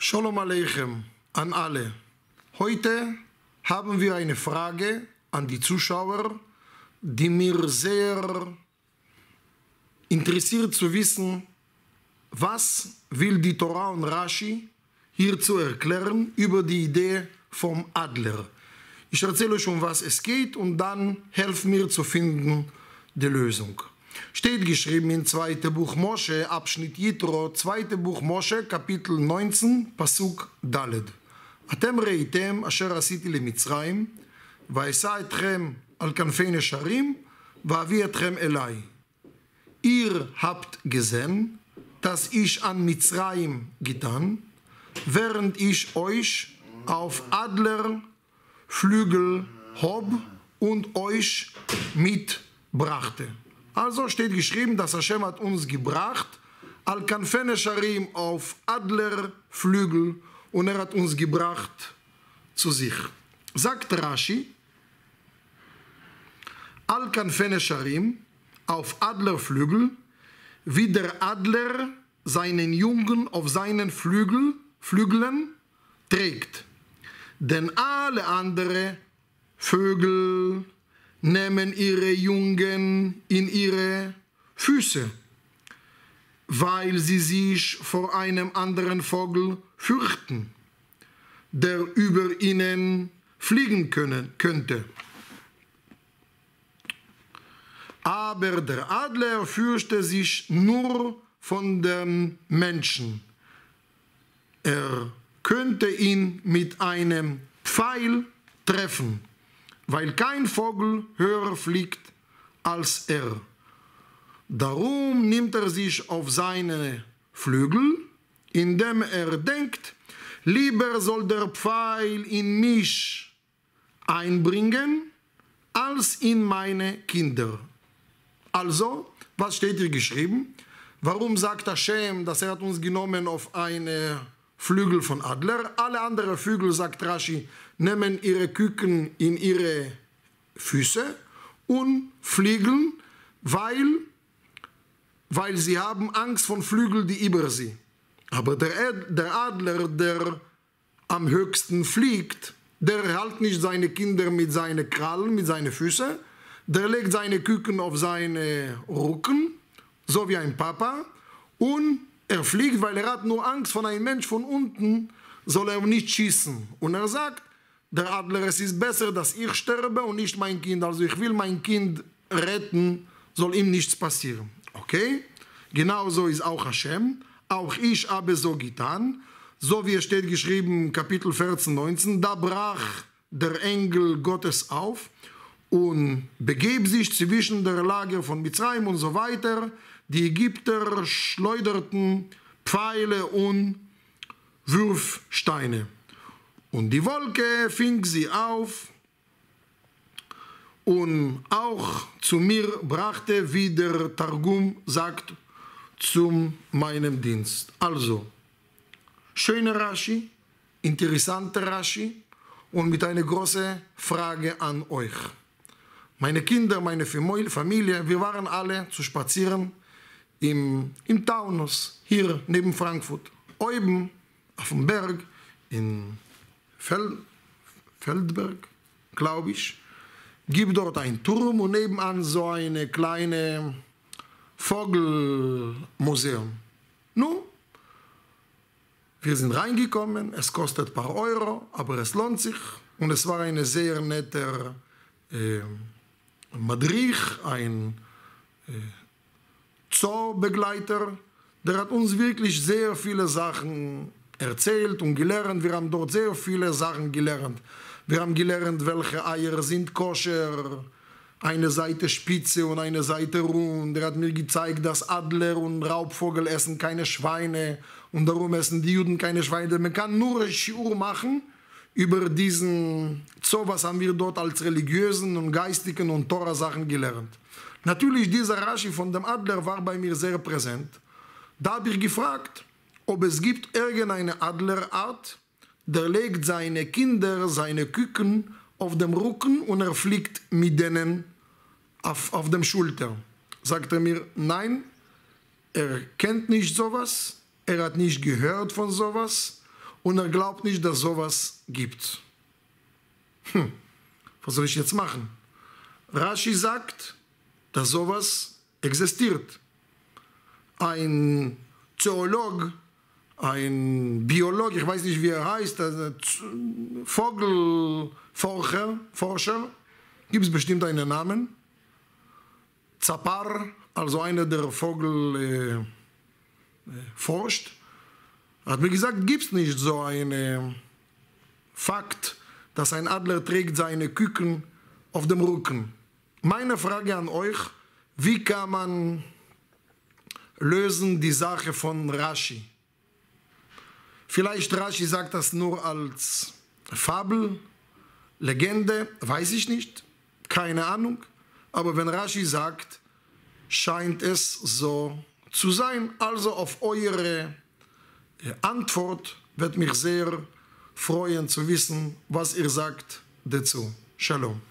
Shalom Aleichem an alle. Heute haben wir eine Frage an die Zuschauer, die mir sehr interessiert zu wissen, was will die Torah und Rashi hier zu erklären über die Idee vom Adler. Ich erzähle euch, um was es geht und dann helft mir zu finden die Lösung. Steht geschrieben in 2. Buch Mosche, Abschnitt Jitro, 2. Buch Mosche, Kapitel 19, Pasuk Daled. אתם ראיתם אשר עשיתי למצרים, ואשא אתכם על כנפי נשרים, ואביא אתכם אליי. Ihr habt gesehen, dass ich an Mitzrayim getan, während ich euch auf Adlerflügel hob und euch mitbrachte. Also steht geschrieben, dass Hashem hat uns gebracht, al kanfene sharim auf Adlerflügel und er hat uns gebracht zu sich. Sagt Rashi, al kanfene sharim auf Adlerflügel, wie der Adler seinen Jungen auf seinen Flügel, Flügeln trägt. Denn alle anderen Vögel nehmen ihre Jungen in ihre Füße, weil sie sich vor einem anderen Vogel fürchten, der über ihnen fliegen können, könnte. Aber der Adler fürchte sich nur von dem Menschen. Er könnte ihn mit einem Pfeil treffen, weil kein Vogel höher fliegt als er. Darum nimmt er sich auf seine Flügel, indem er denkt, lieber soll der Pfeil in mich einbringen, als in meine Kinder. Also, was steht hier geschrieben? Warum sagt Hashem, dass er hat uns genommen auf eine Flügel von Adler? Alle anderen Vögel, sagt Rashi, nehmen ihre Küken in ihre Füße und fliegen, weil, weil sie haben Angst von Flügeln, die über sie. Aber der, der Adler, der am höchsten fliegt, der hält nicht seine Kinder mit seinen Krallen, mit seinen Füßen, der legt seine Küken auf seine Rücken, so wie ein Papa, und er fliegt, weil er hat nur Angst von einem Mensch von unten, soll er nicht schießen. Und er sagt, der Adler, es ist besser, dass ich sterbe und nicht mein Kind. Also ich will mein Kind retten, soll ihm nichts passieren. Okay? Genauso ist auch Hashem. Auch ich habe so getan. So wie es steht geschrieben, Kapitel 14, 19, da brach der Engel Gottes auf und begeb sich zwischen der Lager von Mitzrayim und so weiter. Die Ägypter schleuderten Pfeile und Würfsteine. Und die Wolke fing sie auf und auch zu mir brachte, wie der Targum sagt, zu meinem Dienst. Also, schöne Rashi, interessante Rashi und mit einer großen Frage an euch. Meine Kinder, meine Familie, wir waren alle zu spazieren im, im Taunus, hier neben Frankfurt. Oben auf dem Berg in Fel Feldberg, glaube ich, gibt dort einen Turm und nebenan so eine kleine Vogelmuseum. Nun, wir sind reingekommen, es kostet ein paar Euro, aber es lohnt sich und es war ein sehr netter äh, Madrich, ein äh, Zoobegleiter, der hat uns wirklich sehr viele Sachen erzählt und gelernt. Wir haben dort sehr viele Sachen gelernt. Wir haben gelernt, welche Eier sind koscher, eine Seite spitze und eine Seite rund. Er hat mir gezeigt, dass Adler und Raubvogel essen keine Schweine und darum essen die Juden keine Schweine. Man kann nur Schuhe machen über diesen Zoo, was haben wir dort als religiösen und geistigen und Torah-Sachen gelernt. Natürlich, dieser Rashi von dem Adler war bei mir sehr präsent. Da habe ich gefragt, ob es gibt irgendeine Adlerart, der legt seine Kinder, seine Küken auf dem Rücken und er fliegt mit denen auf, auf dem Schulter. Sagt er mir, nein, er kennt nicht sowas, er hat nicht gehört von sowas und er glaubt nicht, dass sowas gibt. Hm, was soll ich jetzt machen? Rashi sagt, dass sowas existiert. Ein Zoolog, ein Biolog, ich weiß nicht, wie er heißt, ein Vogelforscher, Forscher, gibt es bestimmt einen Namen. Zapar, also einer der Vogel äh, äh, forscht, hat mir gesagt, gibt es nicht so einen Fakt, dass ein Adler trägt seine Küken auf dem Rücken. Meine Frage an euch, wie kann man lösen die Sache von Rashi? Vielleicht Rashi sagt das nur als Fabel, Legende, weiß ich nicht, keine Ahnung. Aber wenn Rashi sagt, scheint es so zu sein. Also auf eure Antwort wird mich sehr freuen zu wissen, was ihr sagt dazu. Shalom.